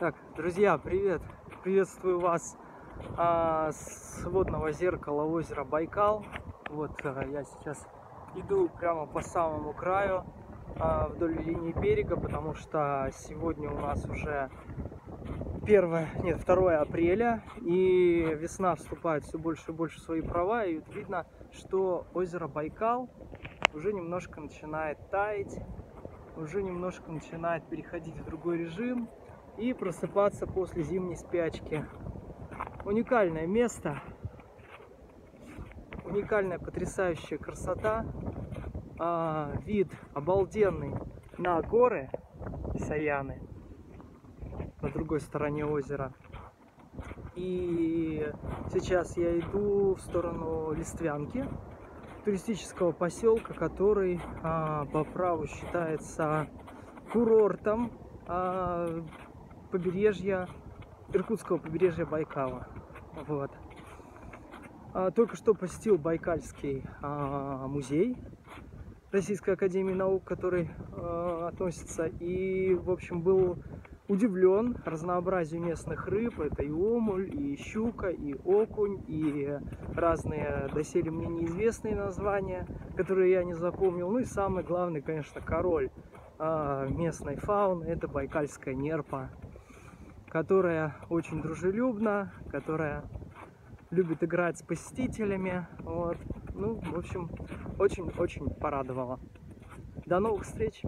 Так, друзья, привет! Приветствую вас а, с водного зеркала озера Байкал. Вот а, я сейчас иду прямо по самому краю а, вдоль линии берега, потому что сегодня у нас уже 1, нет, 2 апреля, и весна вступает все больше и больше в свои права, и видно, что озеро Байкал уже немножко начинает таять, уже немножко начинает переходить в другой режим и просыпаться после зимней спячки. Уникальное место, уникальная потрясающая красота, а, вид обалденный на горы Саяны на другой стороне озера. И сейчас я иду в сторону Листвянки, туристического поселка, который а, по праву считается курортом а, побережья, Иркутского побережья Байкала. Вот. А, только что посетил Байкальский а, музей Российской Академии Наук, который а, относится, и, в общем, был удивлен разнообразию местных рыб. Это и омуль, и щука, и окунь, и разные доселе мне неизвестные названия, которые я не запомнил. Ну и самый главный, конечно, король местной фауны, это байкальская нерпа, которая очень дружелюбна, которая любит играть с посетителями. Вот. Ну, в общем, очень-очень порадовала. До новых встреч!